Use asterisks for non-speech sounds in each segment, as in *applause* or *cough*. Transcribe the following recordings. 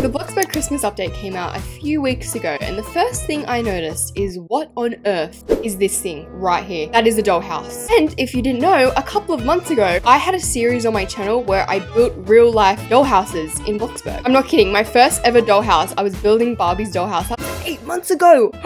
The Bloxburg Christmas update came out a few weeks ago, and the first thing I noticed is what on earth is this thing right here? That is a dollhouse. And if you didn't know, a couple of months ago, I had a series on my channel where I built real life dollhouses in Bloxburg. I'm not kidding, my first ever dollhouse, I was building Barbie's dollhouse. Eight months ago. *gasps*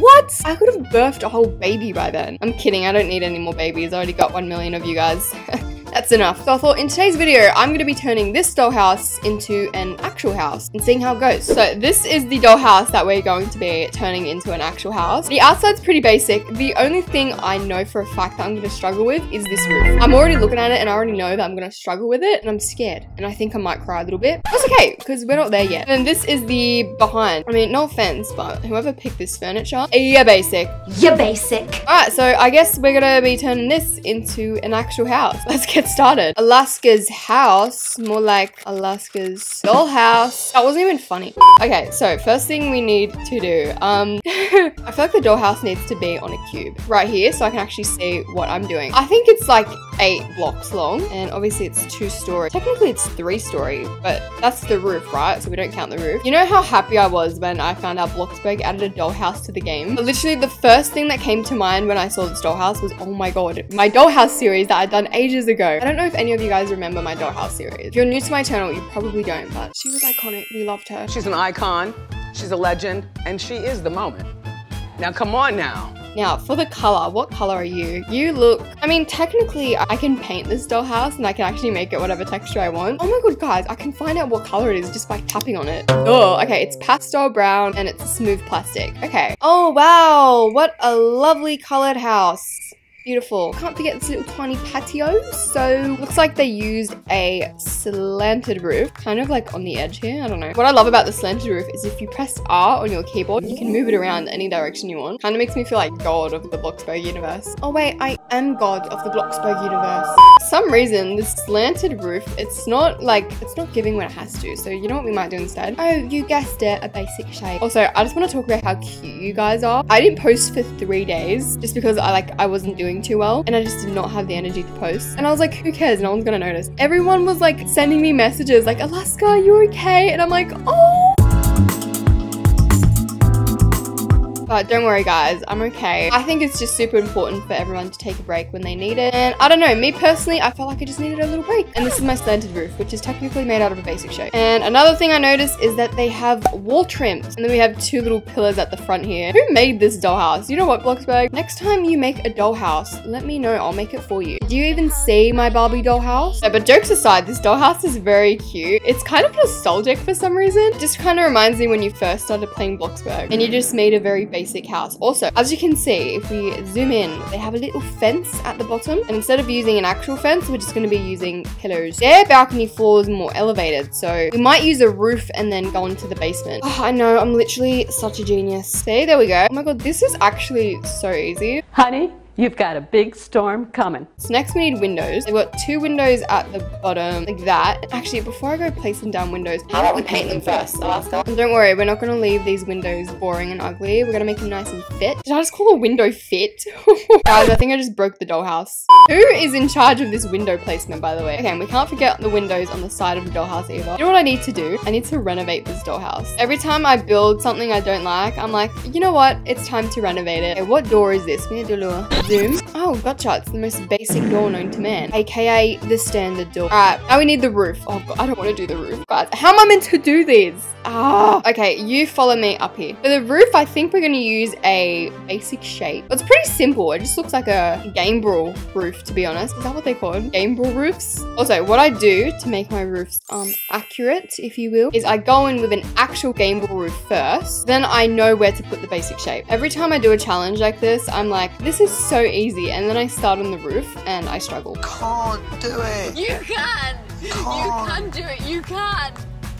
what? I could have birthed a whole baby by then. I'm kidding, I don't need any more babies. I already got one million of you guys. *laughs* That's enough. So I thought in today's video, I'm going to be turning this dollhouse into an actual house and seeing how it goes. So this is the dollhouse that we're going to be turning into an actual house. The outside's pretty basic. The only thing I know for a fact that I'm going to struggle with is this roof. I'm already looking at it and I already know that I'm going to struggle with it and I'm scared. And I think I might cry a little bit. That's okay because we're not there yet. And this is the behind. I mean, no offense, but whoever picked this furniture, yeah, basic. You're basic. All right, so I guess we're going to be turning this into an actual house. Let's get started. Alaska's house, more like Alaska's dollhouse. That wasn't even funny. Okay, so first thing we need to do, um, *laughs* I feel like the dollhouse needs to be on a cube right here so I can actually see what I'm doing. I think it's like eight blocks long and obviously it's two story. Technically it's three story, but that's the roof, right? So we don't count the roof. You know how happy I was when I found out Bloxburg added a dollhouse to the game? But literally the first thing that came to mind when I saw this dollhouse was, oh my god, my dollhouse series that I'd done ages ago. I don't know if any of you guys remember my dollhouse series. If you're new to my channel, you probably don't, but she was iconic. We loved her. She's an icon, she's a legend, and she is the moment. Now, come on now. Now, for the color, what color are you? You look, I mean, technically, I can paint this dollhouse and I can actually make it whatever texture I want. Oh my god, guys, I can find out what color it is just by tapping on it. Oh, okay, it's pastel brown and it's smooth plastic. Okay. Oh, wow, what a lovely colored house beautiful. Can't forget this little tiny patio. So looks like they used a slanted roof, kind of like on the edge here. I don't know. What I love about the slanted roof is if you press R on your keyboard, you can move it around any direction you want. Kind of makes me feel like God of the Bloxburg universe. Oh wait, I am God of the Bloxburg universe. For some reason, this slanted roof, it's not like, it's not giving what it has to. So you know what we might do instead? Oh, you guessed it, a basic shape. Also, I just want to talk about how cute you guys are. I didn't post for three days just because I like, I wasn't doing too well and I just did not have the energy to post. And I was like, who cares? No one's gonna notice. Everyone was like sending me messages like, Alaska, you okay? And I'm like, oh. But don't worry guys, I'm okay. I think it's just super important for everyone to take a break when they need it. And I don't know, me personally, I felt like I just needed a little break. And this is my slanted roof, which is technically made out of a basic shape. And another thing I noticed is that they have wall trims. And then we have two little pillars at the front here. Who made this dollhouse? You know what, Bloxburg? Next time you make a dollhouse, let me know. I'll make it for you. Do you even see my Barbie dollhouse? No, but jokes aside, this dollhouse is very cute. It's kind of nostalgic for some reason. Just kind of reminds me when you first started playing Bloxburg. And you just made a very basic house. Also, as you can see, if we zoom in, they have a little fence at the bottom. And instead of using an actual fence, we're just going to be using pillars. Their balcony floor is more elevated, so we might use a roof and then go into the basement. Oh, I know, I'm literally such a genius. See, there we go. Oh my god, this is actually so easy. Honey, You've got a big storm coming. So next we need windows. They've got two windows at the bottom, like that. Actually, before I go placing down windows, how about we paint them first, don't worry, we're not gonna leave these windows boring and ugly. We're gonna make them nice and fit. Did I just call a window fit? *laughs* Guys, I think I just broke the dollhouse. Who is in charge of this window placement, by the way? Okay, we can't forget the windows on the side of the dollhouse either. You know what I need to do? I need to renovate this dollhouse. Every time I build something I don't like, I'm like, you know what? It's time to renovate it. Okay, what door is this? We need to do a zoom. Oh, gotcha. It's the most basic door known to man, aka the standard door. All right, now we need the roof. Oh, God, I don't want to do the roof. Guys, how am I meant to do these? Ah, okay, you follow me up here. For the roof, I think we're gonna use a basic shape. It's pretty simple. It just looks like a Gambrel roof, to be honest. Is that what they're called? Gambrel roofs? Also, what I do to make my roofs um accurate, if you will, is I go in with an actual Gambrel roof first. Then I know where to put the basic shape. Every time I do a challenge like this, I'm like, this is so easy. And then I start on the roof and I struggle. Can't do it. You can. You can do it. You can.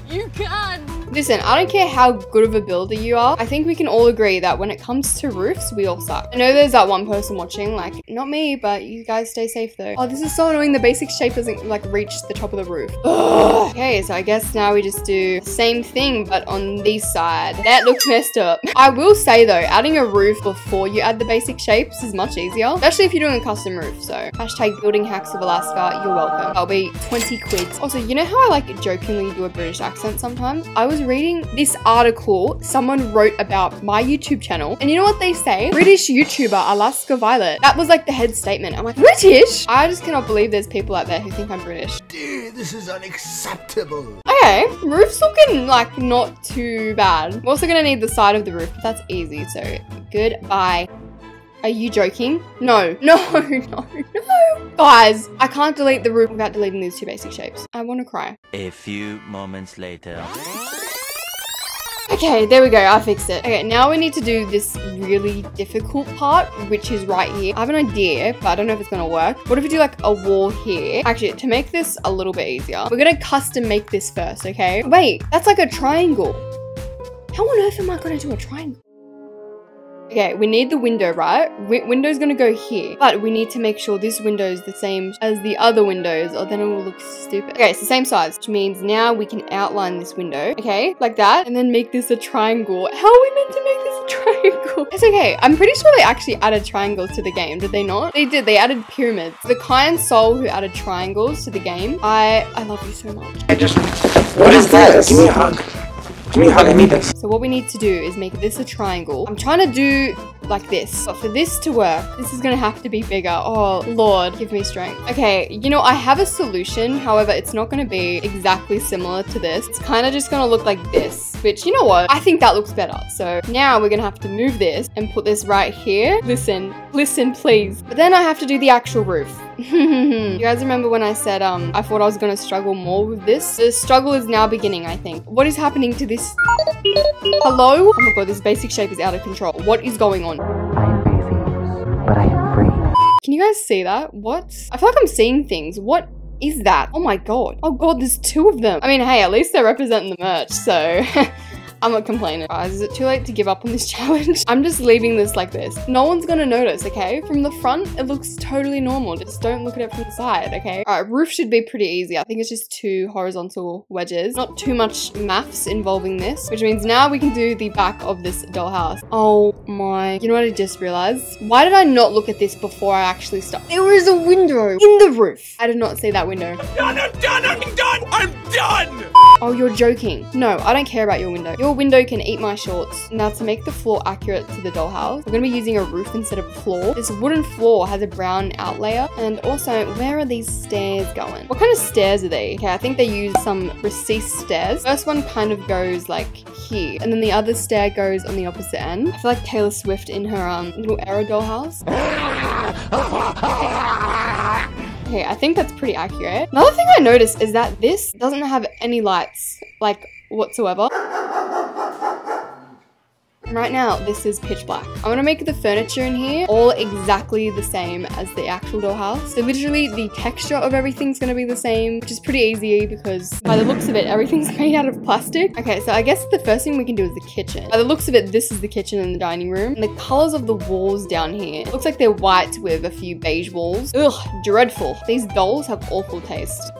You can. Listen, I don't care how good of a builder you are. I think we can all agree that when it comes to roofs, we all suck. I know there's that one person watching, like, not me, but you guys stay safe though. Oh, this is so annoying. The basic shape doesn't like reach the top of the roof. Ugh. Okay, so I guess now we just do the same thing, but on this side. That looks messed up. I will say though, adding a roof before you add the basic shapes is much easier, especially if you're doing a custom roof. So hashtag building hacks of Alaska, you're welcome. I'll be 20 quids. Also, you know how I like jokingly do a British accent? Accent sometimes. I was reading this article someone wrote about my YouTube channel, and you know what they say? British YouTuber Alaska Violet. That was like the head statement. I'm like, British? I just cannot believe there's people out there who think I'm British. Dude, this is unacceptable. Okay, roof's looking like not too bad. We're also gonna need the side of the roof, but that's easy, so goodbye. Are you joking? No, *laughs* no, no, no. Guys, I can't delete the roof without deleting these two basic shapes. I wanna cry. A few moments later. Okay, there we go. I fixed it. Okay, now we need to do this really difficult part, which is right here. I have an idea, but I don't know if it's gonna work. What if we do like a wall here? Actually, to make this a little bit easier, we're gonna custom make this first, okay? Wait, that's like a triangle. How on earth am I gonna do a triangle? Okay, we need the window, right? Wi window's gonna go here, but we need to make sure this window is the same as the other windows or then it will look stupid. Okay, it's the same size, which means now we can outline this window, okay? Like that, and then make this a triangle. How are we meant to make this a *laughs* triangle? It's okay, I'm pretty sure they actually added triangles to the game, did they not? They did, they added pyramids. The kind soul who added triangles to the game, I, I love you so much. I just. What is this? Give me a hug. So what we need to do is make this a triangle. I'm trying to do like this. But for this to work, this is gonna have to be bigger. Oh, Lord, give me strength. Okay, you know, I have a solution. However, it's not gonna be exactly similar to this. It's kind of just gonna look like this, which, you know what? I think that looks better. So now we're gonna have to move this and put this right here. Listen, listen, please. But then I have to do the actual roof. *laughs* you guys remember when I said um I thought I was gonna struggle more with this? The struggle is now beginning, I think. What is happening to this? Hello? Oh my god, this basic shape is out of control. What is going on? I am confused, but I am free. Can you guys see that? What? I feel like I'm seeing things. What is that? Oh my god. Oh god, there's two of them. I mean, hey, at least they're representing the merch, so *laughs* I'm not complaining. Guys, is it too late to give up on this *laughs* challenge? I'm just leaving this like this. No one's gonna notice, okay? From the front, it looks totally normal. Just don't look at it from the side, okay? All right, roof should be pretty easy. I think it's just two horizontal wedges. Not too much maths involving this, which means now we can do the back of this dollhouse. Oh my, you know what I just realized? Why did I not look at this before I actually stopped? There is a window in the roof. I did not see that window. I'm Done, I'm done, I'm done, I'm done! Oh, you're joking. No, I don't care about your window. Your window can eat my shorts. Now, to make the floor accurate to the dollhouse, we're gonna be using a roof instead of a floor. This wooden floor has a brown out layer. And also, where are these stairs going? What kind of stairs are they? Okay, I think they use some recessed stairs. First one kind of goes like here, and then the other stair goes on the opposite end. I feel like Taylor Swift in her um little arrow dollhouse. *laughs* Okay, I think that's pretty accurate. Another thing I noticed is that this doesn't have any lights, like whatsoever. Right now, this is pitch black. I'm gonna make the furniture in here all exactly the same as the actual dollhouse. So literally the texture of everything's gonna be the same, which is pretty easy because by the looks of it, everything's *laughs* made out of plastic. Okay, so I guess the first thing we can do is the kitchen. By the looks of it, this is the kitchen and the dining room. And the colors of the walls down here, looks like they're white with a few beige walls. Ugh, dreadful. These dolls have awful taste.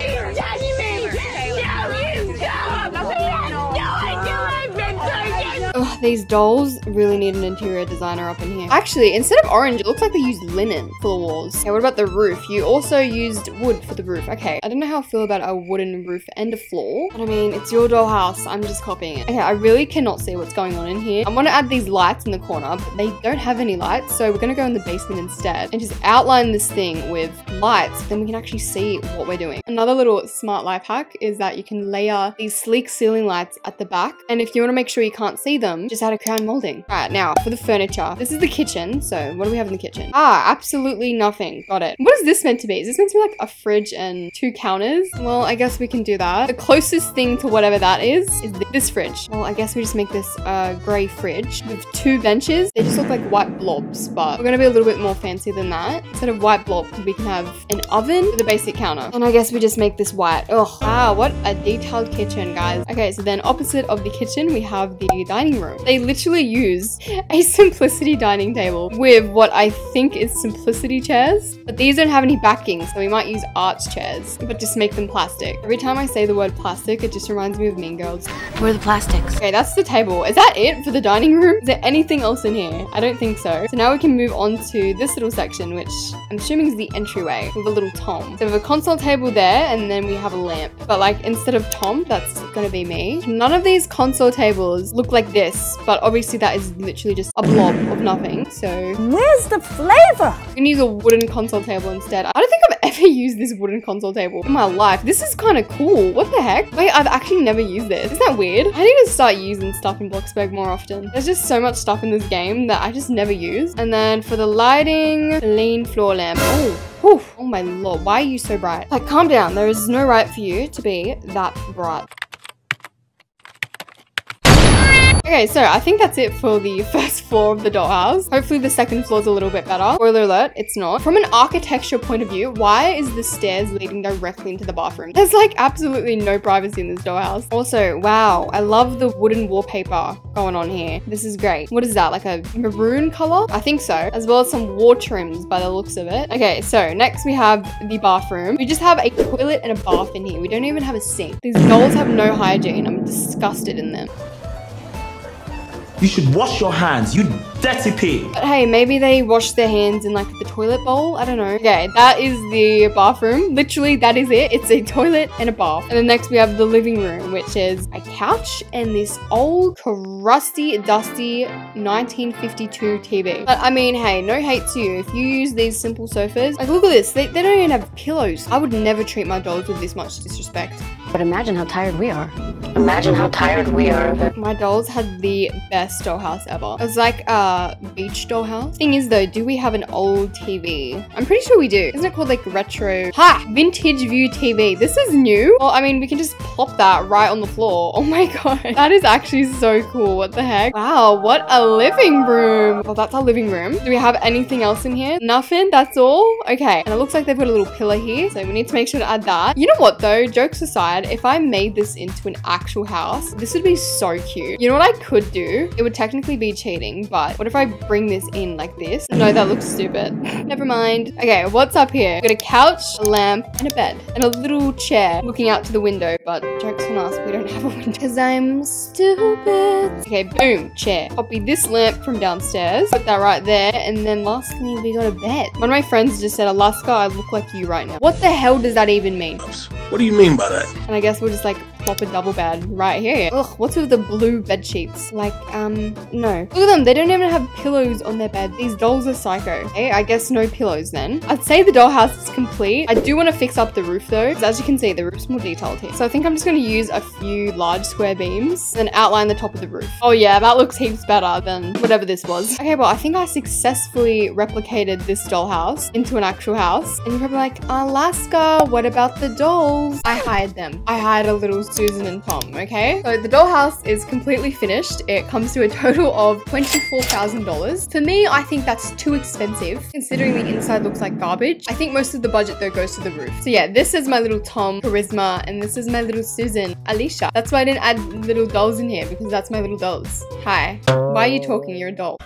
These dolls really need an interior designer up in here. Actually, instead of orange, it looks like they used linen for the walls. Okay, what about the roof? You also used wood for the roof. Okay, I don't know how I feel about a wooden roof and a floor, but I mean, it's your dollhouse. I'm just copying it. Okay, I really cannot see what's going on in here. I want to add these lights in the corner, but they don't have any lights, so we're going to go in the basement instead and just outline this thing with lights. Then we can actually see what we're doing. Another little smart life hack is that you can layer these sleek ceiling lights at the back, and if you want to make sure you can't see them, just add a crown molding. All right, now for the furniture. This is the kitchen. So what do we have in the kitchen? Ah, absolutely nothing. Got it. What is this meant to be? Is this meant to be like a fridge and two counters? Well, I guess we can do that. The closest thing to whatever that is, is this fridge. Well, I guess we just make this a gray fridge with two benches. They just look like white blobs, but we're gonna be a little bit more fancy than that. Instead of white blobs, we can have an oven with a basic counter. And I guess we just make this white. Oh, wow, what a detailed kitchen, guys. Okay, so then opposite of the kitchen, we have the dining room. They literally use a *laughs* simplicity dining table with what I think is simplicity chairs, but these don't have any backing, so we might use arch chairs, but just make them plastic. Every time I say the word plastic, it just reminds me of Mean Girls. Where are the plastics? Okay, that's the table. Is that it for the dining room? Is there anything else in here? I don't think so. So now we can move on to this little section, which I'm assuming is the entryway with a little Tom. So we have a console table there, and then we have a lamp. But like, instead of Tom, that's gonna be me. None of these console tables look like this, but obviously that is literally just a blob of nothing. So Where's the flavor? I'm gonna use a wooden console table instead. I don't think I've ever *laughs* used this wooden console table in my life. This is kind of cool. What the heck? Wait, I've actually never used this. Isn't that weird? I need to start using stuff in Bloxburg more often. There's just so much stuff in this game that I just never use. And then for the lighting, lean floor lamp. Oh, whew. oh my lord. Why are you so bright? Like, calm down. There is no right for you to be that bright. Okay, so I think that's it for the *laughs* first floor of the dollhouse. Hopefully the second floor is a little bit better. Spoiler alert, it's not. From an architecture point of view, why is the stairs leading directly into the bathroom? There's like absolutely no privacy in this dollhouse. Also, wow, I love the wooden wallpaper going on here. This is great. What is that, like a maroon color? I think so, as well as some wall trims by the looks of it. Okay, so next we have the bathroom. We just have a toilet and a bath in here. We don't even have a sink. These dolls have no hygiene. I'm disgusted in them. You should wash your hands, you dirty pig. But hey, maybe they wash their hands in like the toilet bowl. I don't know. Okay, that is the bathroom. Literally, that is it. It's a toilet and a bath. And then next we have the living room, which is a couch and this old, crusty, dusty 1952 TV. But I mean, hey, no hate to you. If you use these simple sofas, like look at this. They, they don't even have pillows. I would never treat my dolls with this much disrespect. But imagine how tired we are. Imagine how tired we are of it. My dolls had the best dollhouse ever. It was like a beach dollhouse. Thing is though, do we have an old TV? I'm pretty sure we do. Isn't it called like retro? Ha! Vintage view TV. This is new. Well, I mean, we can just plop that right on the floor. *laughs* Oh my god. That is actually so cool. What the heck? Wow, what a living room. Well, that's our living room. Do we have anything else in here? Nothing? That's all? Okay. And it looks like they've got a little pillar here. So we need to make sure to add that. You know what though? Jokes aside, if I made this into an actual house, this would be so cute. You know what I could do? It would technically be cheating, but what if I bring this in like this? No, that looks stupid. *laughs* Never mind. Okay, what's up here? We got a couch, a lamp, and a bed, and a little chair looking out to the window, but jokes on us, we don't *laughs* have a window. Cause I'm stupid. Okay, boom, chair. Copy this lamp from downstairs, put that right there, and then lastly, we got a bed. One of my friends just said, Alaska, I look like you right now. What the hell does that even mean? What do you mean by that? And I guess we'll just like plop a double bed right here. Ugh, what's with the blue bed sheets? Like, um, no. Look at them, they don't even have pillows on their bed. These dolls are psycho. Okay, I guess no pillows then. I'd say the dollhouse is complete. I do want to fix up the roof though, because as you can see, the roof's more detailed here. So I think I'm just going to use a few large square beams and outline the top of the roof. Oh yeah, that looks heaps better than whatever this was. Okay, well, I think I successfully replicated this dollhouse into an actual house. And you're probably like, Alaska, what about the dolls? I hired them. I hired a little Susan and Tom, okay? So the dollhouse is completely finished. It comes to a total of $24,000. For me, I think that's too expensive considering the inside looks like garbage. I think most of the budget though goes to the roof. So yeah, this is my little Tom, Charisma, and this is my little Susan, Alicia. That's why I didn't add little dolls in here because that's my little dolls. Hi. Why are you talking? You're a doll.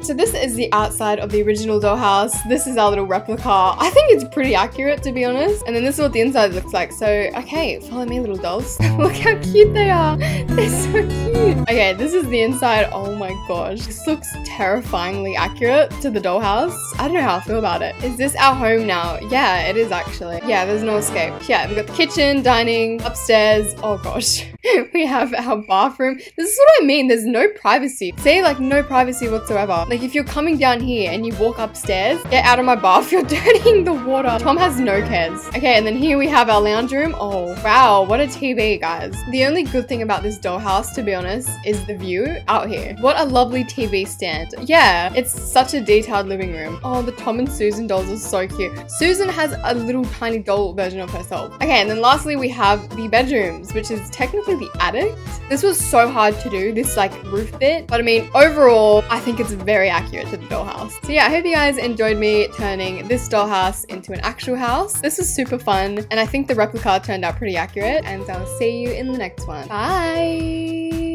So this is the outside of the original dollhouse. This is our little replica. I think it's pretty accurate to be honest. And then this is what the inside looks like. So, okay, follow me little dolls. *laughs* Look how cute they are. *laughs* They're so cute. Okay, this is the inside. Oh my gosh. This looks terrifyingly accurate to the dollhouse. I don't know how I feel about it. Is this our home now? Yeah, it is actually. Yeah, there's no escape. Yeah, we've got the kitchen, dining, upstairs. Oh gosh. *laughs* we have our bathroom. This is what I mean. There's no privacy. Say like no privacy whatsoever. Like if you're coming down here and you walk upstairs, get out of my bath, *laughs* you're dirtying the water. Tom has no cares. Okay, and then here we have our lounge room. Oh, wow, what a TV, guys. The only good thing about this dollhouse, to be honest, is the view out here. What a lovely TV stand. Yeah, it's such a detailed living room. Oh, the Tom and Susan dolls are so cute. Susan has a little tiny doll version of herself. Okay, and then lastly, we have the bedrooms, which is technically the attic. This was so hard to do, this like roof bit. But I mean, overall, I think it's very very accurate to the dollhouse. So yeah, I hope you guys enjoyed me turning this dollhouse into an actual house. This was super fun and I think the replica turned out pretty accurate and I'll see you in the next one. Bye!